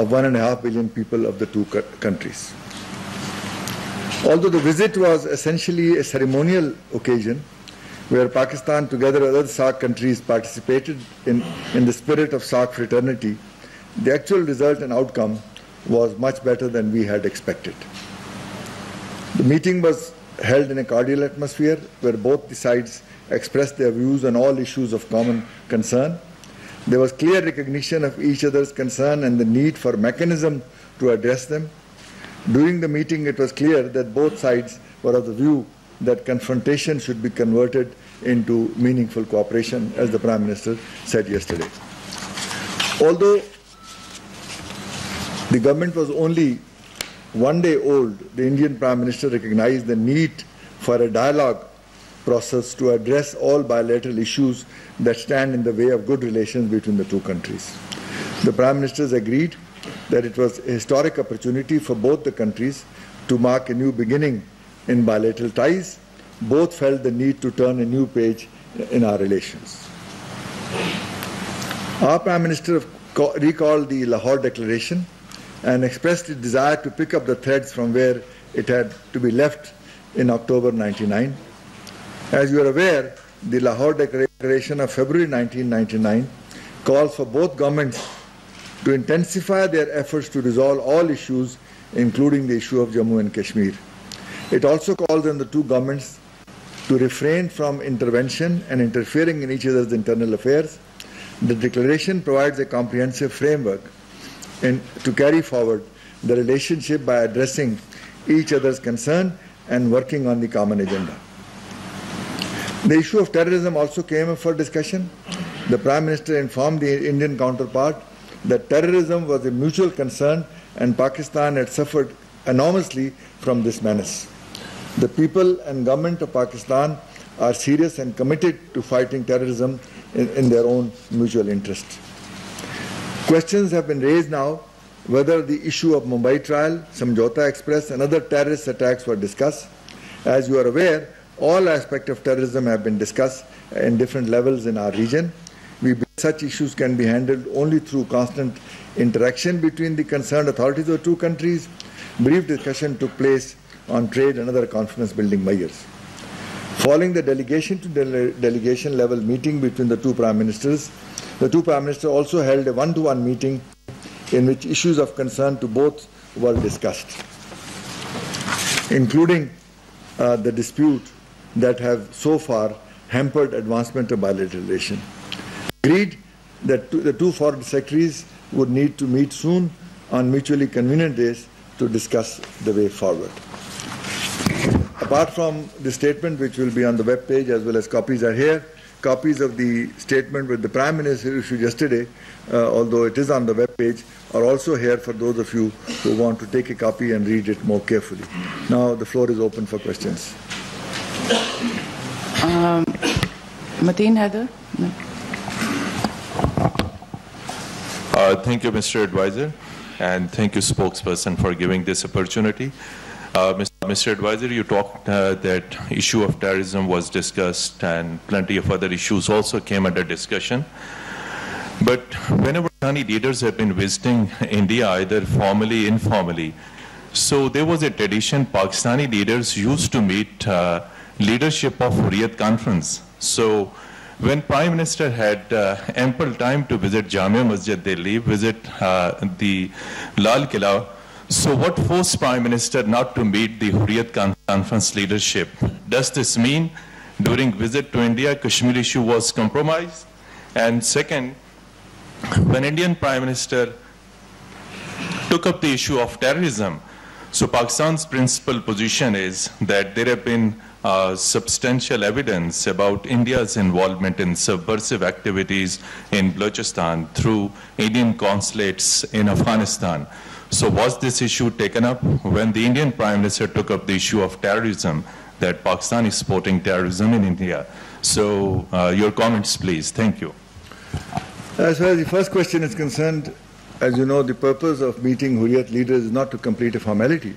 of one and a half billion people of the two countries. Although the visit was essentially a ceremonial occasion where Pakistan together with other SAARC countries participated in, in the spirit of SAARC fraternity, the actual result and outcome was much better than we had expected. The meeting was held in a cordial atmosphere where both the sides expressed their views on all issues of common concern. There was clear recognition of each other's concern and the need for mechanism to address them. During the meeting, it was clear that both sides were of the view that confrontation should be converted into meaningful cooperation, as the Prime Minister said yesterday. Although the government was only one day old, the Indian Prime Minister recognized the need for a dialogue process to address all bilateral issues that stand in the way of good relations between the two countries. The Prime Ministers agreed that it was a historic opportunity for both the countries to mark a new beginning in bilateral ties. Both felt the need to turn a new page in our relations. Our Prime Minister recalled the Lahore Declaration and expressed its desire to pick up the threads from where it had to be left in October 99. As you are aware, the Lahore Declaration of February 1999 calls for both governments to intensify their efforts to resolve all issues, including the issue of Jammu and Kashmir. It also calls on the two governments to refrain from intervention and interfering in each other's internal affairs. The declaration provides a comprehensive framework to carry forward the relationship by addressing each other's concern and working on the common agenda. The issue of terrorism also came up for discussion. The Prime Minister informed the Indian counterpart that terrorism was a mutual concern and Pakistan had suffered enormously from this menace. The people and government of Pakistan are serious and committed to fighting terrorism in, in their own mutual interest. Questions have been raised now whether the issue of Mumbai trial, Samjhauta Express and other terrorist attacks were discussed. As you are aware, all aspects of terrorism have been discussed in different levels in our region. We such issues can be handled only through constant interaction between the concerned authorities of two countries. Brief discussion took place on trade and other confidence building measures. Following the delegation to dele delegation level meeting between the two prime ministers, the two Prime Ministers also held a one-to-one meeting in which issues of concern to both were discussed, including uh, the dispute that have so far hampered advancement of bilateral relations. Agreed that the two foreign secretaries would need to meet soon on mutually convenient days to discuss the way forward. Apart from the statement which will be on the web page as well as copies are here, copies of the statement which the Prime Minister issued yesterday, uh, although it is on the web page, are also here for those of you who want to take a copy and read it more carefully. Now the floor is open for questions. Um, Mateen Haider? No. Uh, thank you, Mr. Advisor, and thank you, spokesperson, for giving this opportunity. Uh, Mr. Advisor, you talked uh, that issue of terrorism was discussed and plenty of other issues also came under discussion. But whenever Pakistani leaders have been visiting India, either formally, informally, so there was a tradition Pakistani leaders used to meet uh, leadership of Hurriyat conference. So when Prime Minister had uh, ample time to visit Jamia Masjid Delhi, visit uh, the Lal Killa, so what forced Prime Minister not to meet the Hurriyat Conference leadership? Does this mean during visit to India, Kashmir issue was compromised? And second, when Indian Prime Minister took up the issue of terrorism, so Pakistan's principal position is that there have been uh, substantial evidence about India's involvement in subversive activities in Balochistan through Indian consulates in Afghanistan. So was this issue taken up when the Indian Prime Minister took up the issue of terrorism, that Pakistan is supporting terrorism in India? So uh, your comments, please. Thank you. As far as the first question is concerned, as you know, the purpose of meeting Hurriyat leaders is not to complete a formality,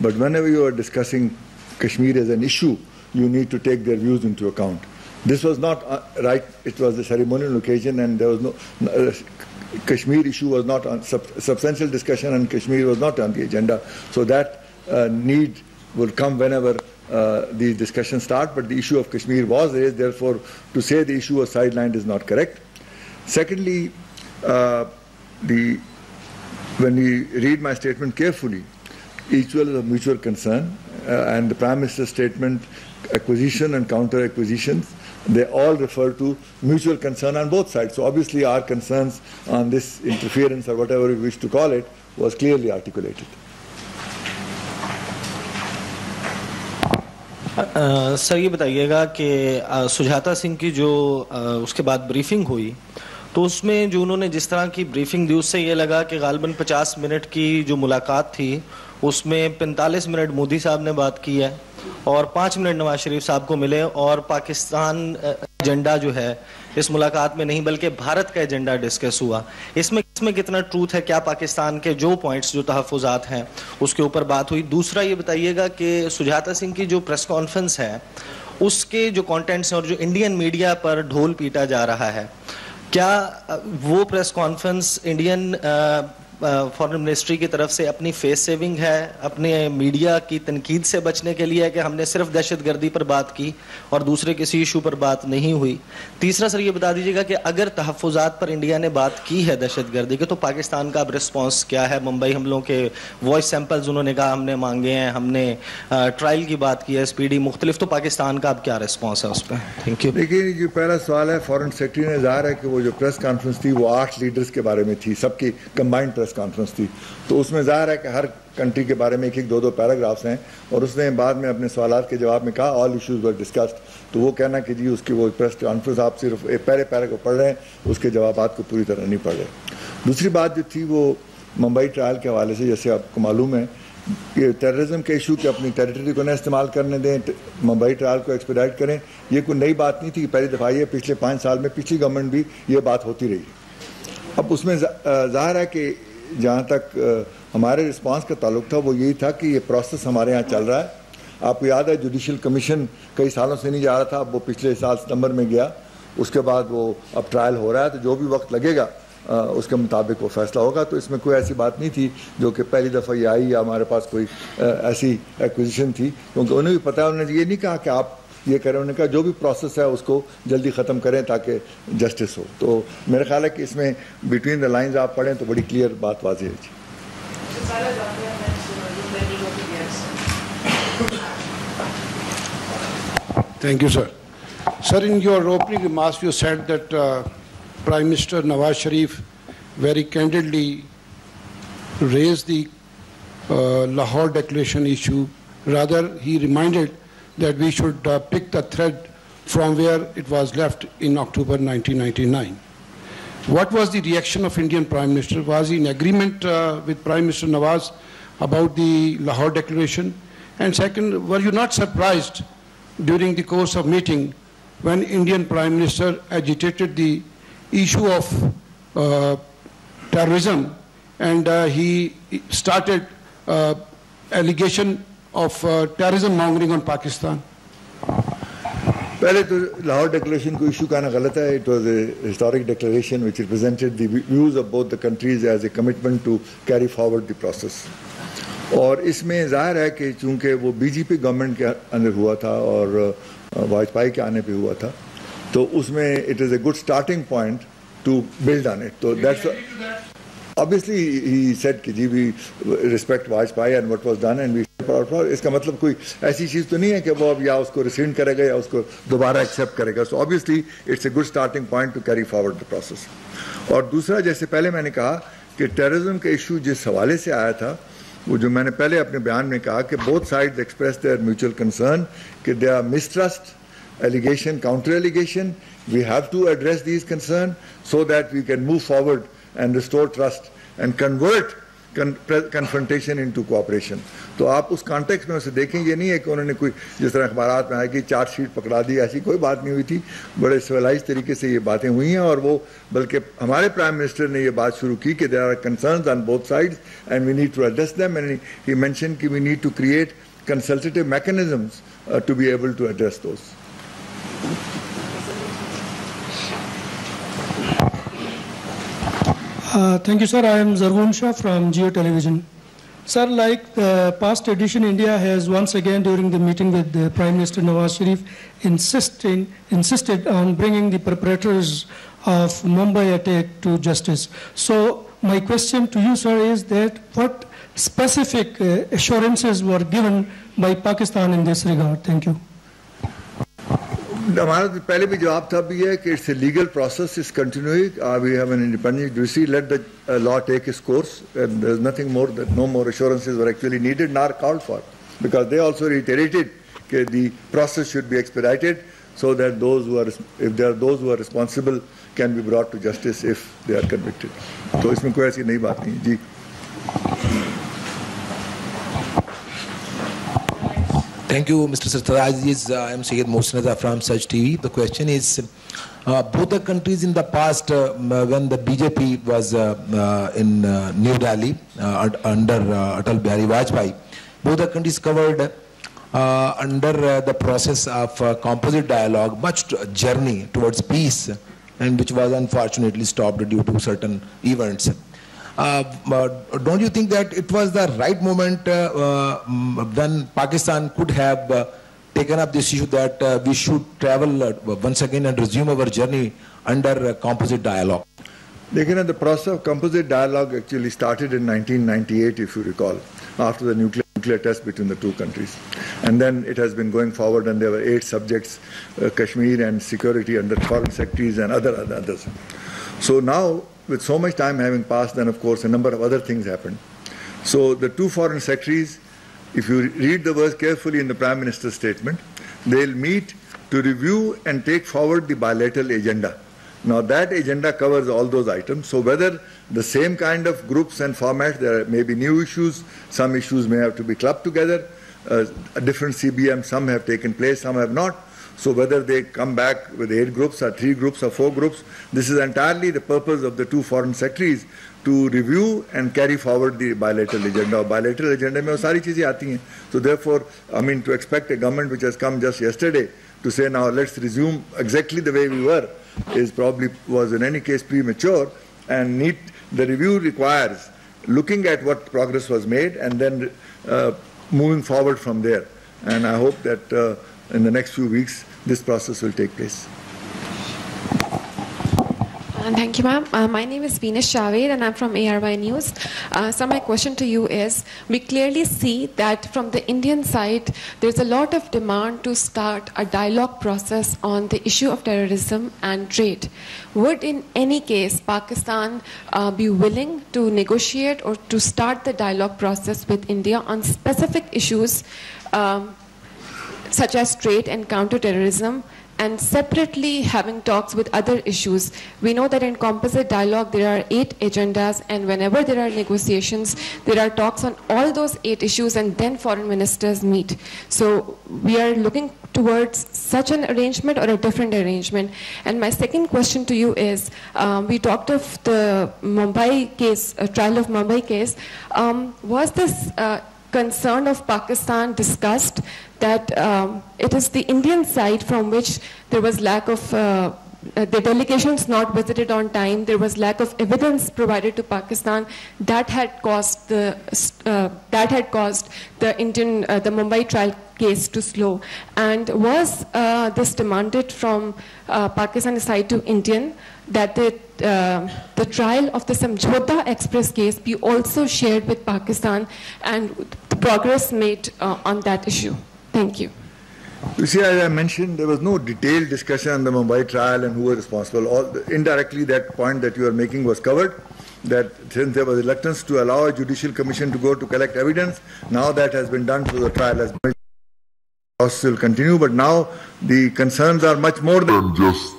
but whenever you are discussing Kashmir as an issue, you need to take their views into account. This was not uh, right, it was a ceremonial occasion and there was no, uh, Kashmir issue was not on, sub, substantial discussion on Kashmir was not on the agenda. So that uh, need will come whenever uh, these discussions start, but the issue of Kashmir was raised, therefore to say the issue was sidelined is not correct. Secondly, uh, the, when we read my statement carefully, equal is mutual concern, uh, and the Prime Minister's statement, acquisition and counter acquisitions, they all refer to mutual concern on both sides. So obviously our concerns on this interference or whatever we wish to call it was clearly articulated. سر یہ بتائیے گا کہ سجھاتا سنگھ کی جو اس کے بعد briefing ہوئی تو اس میں جو انہوں نے جس طرح کی بریفنگ دی اس سے یہ لگا کہ غالباً پچاس منٹ کی جو ملاقات تھی اس میں پنتالیس منٹ مودی صاحب نے بات کی ہے اور پانچ منٹ نواز شریف صاحب کو ملے اور پاکستان ایجنڈا جو ہے، اس ملاقات میں نہیں بلکہ بھارت کا ایجنڈا ڈسکس ہوا۔ اس میں اس میں کتنا ٹروتھ ہے، کیا پاکستان کے جو پوائنٹس، جو تحفظات ہیں، اس کے اوپر بات ہوئی۔ دوسرا یہ بتائیے گا کہ سجاتا سنگھ کی جو پریس کانفرنس ہے، اس کے جو کانٹینٹس ہیں اور جو انڈین میڈیا پر ڈھول پیٹا جا رہا ہے، کیا وہ press conference Indian foreign ministry کی طرف سے اپنی فیس سیونگ ہے، اپنے میڈیا کی تنقید سے بچنے کے لیے کہ ہم نے صرف دہشت گردی پر بات کی اور دوسرے کسی ایشو پر بات نہیں ہوئی۔ تیسرا سر یہ بتا دیجیے گا کہ اگر تحفظات پر انڈیا نے بات کی ہے دہشت گردی کے تو پاکستان کا اب رسپانس کیا ہے؟ ممبئی حملوں کے وائس سیمپلز انہوں نے کہا ہم نے مانگے ہیں، ہم نے ٹرائل کی بات کی ہے اسپیڈی مختلف، تو پاکستان کا اب کیا رسپانس ہے اس پہ؟ تھینک یو لیکن یہ پہلا سوال ہے فورن سیکٹری نے ظاہر ہے کہ وہ جو پریس کانفرنس تھی، وہ آٹھ لیڈرز کے بارے میں تھی، سب کی کمبائنڈ پریس پریس کانفرنس تھی تو اس میں ظاہر ہے کہ ہر کنٹری کے بارے میں ایک ایک دو دو پیراگرافز ہیں اور اس نے بعد میں اپنے سوالات کے جواب میں کہا آل ایشوز ور ڈسکسڈ تو وہ کہنا کہ جی اس کی وہ پریس کانفرنس آپ صرف پہلے پیرا کو پڑھ رہے ہیں، اس کے جوابات کو پوری طرح نہیں پڑھ رہے. دوسری بات جو تھی وہ ممبئی ٹرائل کے حوالے سے، جیسے آپ کو معلوم ہے کہ ٹیررزم کے ایشو کے اپنی ٹیریٹری کو نہ استعمال کرنے دیں، ممبئی ٹرائل کو ایکسپیڈائٹ کریں، یہ کوئی نئی بات نہیں تھی پہلی دفعہ یہ، پچھلے پانچ سال میں پچھلی گورنمنٹ بھی یہ بات ہوتی رہی. اب اس میں ظاہر ہے کہ جہاں تک ہمارے رسپانس کا تعلق تھا، وہ یہی تھا کہ یہ پروسیس ہمارے ہاں چل رہا ہے۔ آپ کو یاد ہے جوڈیشل کمیشن کئی سالوں سے نہیں جا رہا تھا، اب وہ پچھلے سال ستمبر میں گیا۔ اس کے بعد وہ اب ٹرائل ہو رہا ہے، تو جو بھی وقت لگے گا اس کے مطابق وہ فیصلہ ہوگا۔ تو اس میں کوئی ایسی بات نہیں تھی جو کہ پہلی دفعہ یہ آئی یا ہمارے پاس کوئی ایسی ایکوزیشن تھی، کیونکہ انہیں بھی پتہ ہے، انہوں نے یہ نہیں کہا کہ آپ یہ کہہ رہے انہوں نے کہا جو بھی پروسیس ہے اس کو جلدی ختم کریں تاکہ جسٹس ہو۔ تو میرا خیال ہے کہ اس میں بٹوین دا لائنز آپ پڑھیں تو بڑی کلیئر بات واضح ہے جی thank you sir sir in your opening remarks you said that prime minister Nawaz Sharif very candidly raised the Lahore declaration issue rather he reminded that we should uh, pick the thread from where it was left in October 1999. What was the reaction of Indian Prime Minister? Was he in agreement uh, with Prime Minister Nawaz about the Lahore Declaration? And second, were you not surprised during the course of meeting when Indian Prime Minister agitated the issue of uh, terrorism and uh, he started uh, allegation of uh, terrorism mongering on Pakistan? पहले तो Lahore declaration को issue कहना गलत है it was a historic declaration which represented the views of both the countries as a commitment to carry forward the process और इसमें जाहिर है कि चूंकि वो बीजेपी गवर्नमेंट के अंदर हुआ था और वाजपेयी के आने पे हुआ था तो उसमें it is a good starting point to build on it तो दैट्स obviously he said कि जी we respect Vajpayee and what was done and we اس کا مطلب کوئی ایسی چیز تو نہیں ہے کہ وہ اب یا اس کو ریسینڈ کرے گا یا اس کو دوبارہ ایکسیپٹ کرے گا. So obviously it's a good starting point to carry forward the process اور دوسرا، جیسے پہلے میں نے کہا کہ ٹیررزم کا ایشو جس حوالے سے آیا تھا، وہ جو میں نے پہلے اپنے بیان میں کہا کہ بہت side express their mutual concern کہ they are mistrust allegation counter allegation we have to address these concern so that we can move forward and restore trust and convert confrontation into cooperation تو آپ اس context میں اسے دیکھیں، یہ نہیں ہے کہ انہوں نے کوئی جس طرح اخبارات میں آئے کہ چارٹ شیٹ پکڑا دی، ایسی کوئی بات نہیں ہوئی تھی۔ بڑے سویلائز طریقے سے یہ باتیں ہوئی ہیں اور وہ، بلکہ ہمارے پرائم منسٹر نے یہ بات شروع کی کہ there are concerns on both sides and we need to address them and he mention کہ we need to create consultative mechanisms to be able to address those Uh, Thank you, sir. I am Zargun Shah from Geo Television. Sir, like the past edition, India has once again during the meeting with the Prime Minister Nawaz Sharif insisting, insisted on bringing the perpetrators of Mumbai attack to justice. So my question to you, sir, is that what specific uh, assurances were given by Pakistan in this regard? Thank you. ہمارا پہلے بھی جواب تھا بھی ہے کہ it's a legal process is continuing we have an independent judiciary let the law take its course and there is nothing more that no more assurances were actually needed nor called for because they also reiterated کہ the process should be expedited so that those who are if they are those who are responsible can be brought to justice if they are convicted تو اس میں کوئی ایسی نئی بات نہیں جی. Thank you, Mr. Sartaraz. Uh, I am Syed Mohsin from Such TV. The question is, uh, both the countries in the past, uh, when the BJP was uh, uh, in uh, New Delhi under Atal Bihari Vajpayee, both the countries covered under the process of composite dialogue, much journey towards peace, and which was unfortunately stopped due to certain events. Uh, uh, don't you think that it was the right moment uh, when Pakistan could have taken up this issue that uh, we should travel uh, once again and resume our journey under uh, composite dialogue? Lekin the process of composite dialogue actually started in 1998, if you recall, after the nuclear, nuclear test between the two countries. And then it has been going forward, and there were eight subjects Kashmir and security under foreign secretaries and other, other others. So now, with so much time having passed, then of course a number of other things happened. So the two foreign secretaries, if you read the words carefully in the Prime Minister's statement, they'll meet to review and take forward the bilateral agenda. Now that agenda covers all those items. So whether the same kind of groups and formats, there may be new issues, some issues may have to be clubbed together, uh, different CBM, some have taken place, some have not. So whether they come back with eight groups or three groups or four groups, this is entirely the purpose of the two foreign secretaries to review and carry forward the bilateral agenda. Or bilateral agenda में वो सारी चीजें आती हैं. So therefore, I mean, to expect a government which has come just yesterday to say now let's resume exactly the way we were is probably was in any case premature and need the review requires looking at what progress was made and then uh, moving forward from there. And I hope that uh, in the next few weeks this process will take place. Uh, Thank you, ma'am. Uh, my name is Venus Javed, and I'm from ARY News. Uh, so, my question to you is we clearly see that from the Indian side, there's a lot of demand to start a dialogue process on the issue of terrorism and trade. Would, in any case, Pakistan uh, be willing to negotiate or to start the dialogue process with India on specific issues? Um, such as trade and counterterrorism, and separately having talks with other issues. We know that in composite dialogue there are eight agendas, and whenever there are negotiations, there are talks on all those eight issues, and then foreign ministers meet. So we are looking towards such an arrangement or a different arrangement. And my second question to you is, um, we talked of the Mumbai case, uh, trial of Mumbai case. Um, was this uh, concern of Pakistan discussed that um, it is the Indian side from which there was lack of uh, uh, the delegations not visited on time. There was lack of evidence provided to Pakistan that had caused the uh, that had caused the Indian uh, the Mumbai trial case to slow. And was uh, this demanded from uh, Pakistan side to Indian that the the trial of the Samjhauta Express case be also shared with Pakistan and the progress made on that issue? Thank you. You see, as I mentioned, there was no detailed discussion on the Mumbai trial and who was responsible. All, indirectly, that point that you are making was covered. That since there was reluctance to allow a judicial commission to go to collect evidence, now that has been done, so the trial has been. Process will continue, but now the concerns are much more than just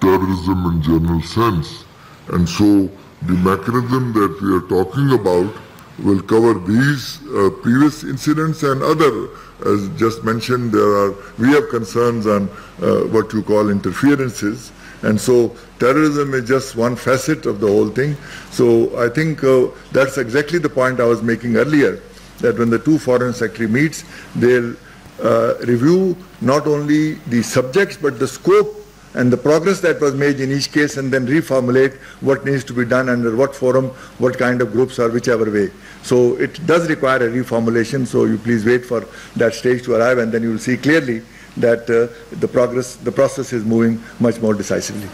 terrorism in general sense. And so the mechanism that we are talking about will cover these uh, previous incidents and other, as just mentioned, there are, we have concerns on uh, what you call interferences. And so terrorism is just one facet of the whole thing. So I think uh, that's exactly the point I was making earlier, that when the two foreign secretary meets, they'll uh, review not only the subjects but the scope and the progress that was made in each case and then reformulate what needs to be done under what forum, what kind of groups or whichever way. So it does require a reformulation, so you please wait for that stage to arrive and then you will see clearly that uh, the progress, the process is moving much more decisively.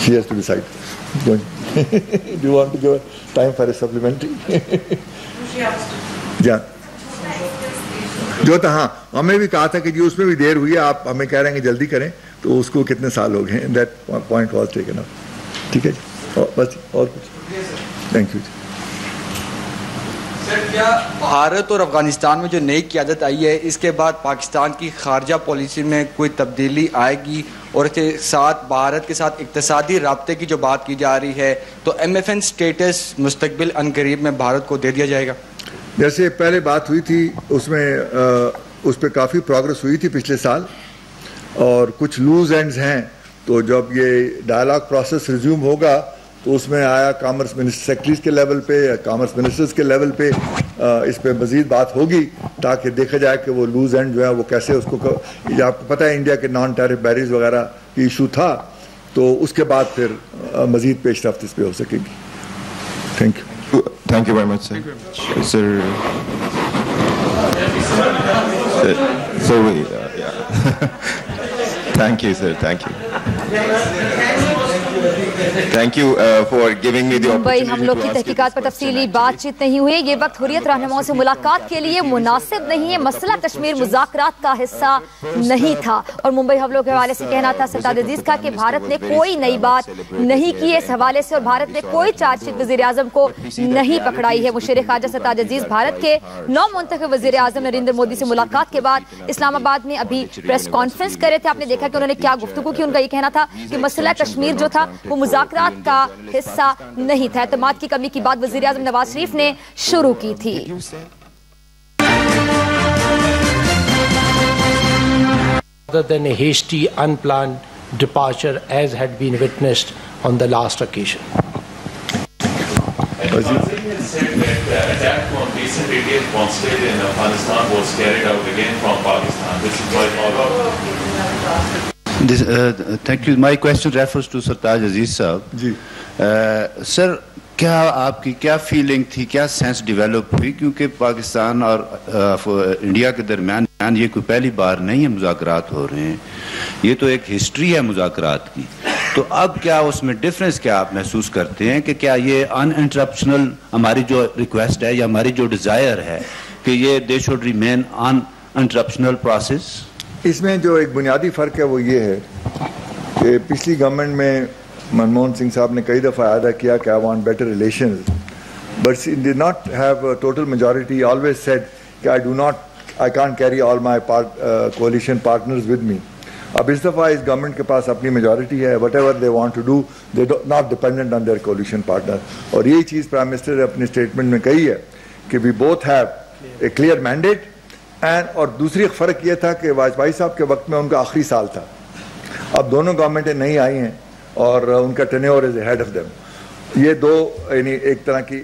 She has to decide. Go on. Do you want to give time for a supplementary? yeah. जो था हाँ हमें भी कहा था कि जी उसमें भी देर हुई है आप हमें कह रहे हैं कि जल्दी करें तो उसको कितने साल हो गए that point was taken up ठीक है जी और बस और कुछ थैंक यू کیا؟ بھارت اور افغانستان میں جو نئی قیادت آئی ہے اس کے بعد پاکستان کی خارجہ پالیسی میں کوئی تبدیلی آئے گی اور اس کے ساتھ بھارت کے ساتھ اقتصادی رابطے کی جو بات کی جا رہی ہے تو ایم ایف این سٹیٹس مستقبل انقریب میں بھارت کو دے دیا جائے گا۔ جیسے پہلے بات ہوئی تھی اس میں اس پہ کافی پروگرس ہوئی تھی پچھلے سال۔ اور کچھ لوز اینڈز ہیں تو جب یہ ڈائلاگ پروسیس ریزیوم ہوگا تو اس میں آیا کامرس منسٹر سیکٹریز کے لیول پہ یا کامرس منسٹرز کے لیول پہ اس پہ مزید بات ہوگی تاکہ دیکھا جائے کہ وہ لوز اینڈ جو ہے وہ کیسے اس کو آپ کو پتہ ہے انڈیا کے نان ٹیرف بیریز وغیرہ کی ایشو تھا تو اس کے بعد پھر مزید پیش رفت اس پہ ہو سکے گی۔ Thank you thank you very much sir sir sir thank you sir thank you thank you for giving me the Mumbai حملوں کی تحقیقات پر تفصیلی بات چیت نہیں ہوئی. یہ وقت حریت رہنماؤں سے ملاقات کے لیے مناسب نہیں ہے. مسئلہ کشمیر مذاکرات کا حصہ نہیں تھا. اور ممبئی حملوں کے حوالے سے کہنا تھا سلطاد عزیز کا کہ بھارت نے کوئی نئی بات نہیں کی اس حوالے سے اور بھارت نے کوئی چارج شیٹ وزیر اعظم کو نہیں پکڑائی ہے. مشیر خواجہ سلطاد عزیز بھارت کے نو منتخب وزیر اعظم نریندر مودی سے ملاقات کے بعد اسلام آباد میں ابھی پریس کانفرنس کرے تھے. آپ نے دیکھا کہ انہوں نے کیا گفتگو کی ان کا یہ کہنا تھا کہ مسئلہ کشمیر جو تھا وہ مذاکرات کا حصہ نہیں تھا۔ اعتماد کی کمی کی بات وزیراعظم نواز شریف نے شروع کی تھیسٹی unplanned departure as had been witnessed is why all occasion thank you my question refers to Aziz Aziz صاحب جی۔ uh, سر کیا آپ کی کیا فیلنگ تھی؟ کیا سینس ڈیولپ ہوئی؟ کیونکہ پاکستان اور uh, انڈیا uh, کے درمیان یہ کوئی پہلی بار نہیں ہے مذاکرات ہو رہے ہیں۔ یہ تو ایک ہسٹری ہے مذاکرات کی۔ تو اب کیا اس میں ڈیفرنس کیا آپ محسوس کرتے ہیں کہ کیا یہ ان انٹرپشنل ہماری جو ریکویسٹ ہے یا ہماری جو ڈیزائر ہے کہ یہ they should remain in interruptional process اس میں جو ایک بنیادی فرق ہے وہ یہ ہے کہ پچھلی گورنمنٹ میں منموہن سنگھ صاحب نے کئی دفعہ اعادہ کیا کہ I want better relations but see D not have total majority always said کہ I do not I can't carry all my coalition partners with me اب اس دفعہ اس گورنمنٹ کے پاس اپنی میجورٹی ہے. Whatever they want to do they not dependent on their coalition partner اور یہی چیز پرائم منسٹر نے اپنے اسٹیٹمنٹ میں کہی ہے کہ we both have a clear mandate اور دوسری فرق یہ تھا کہ واجپائی صاحب کے وقت میں ان کا آخری سال تھا۔ اب دونوں گورنمنٹیں نہیں آئی ہیں اور ان کا turn over is head of them یہ دو یعنی ایک طرح کی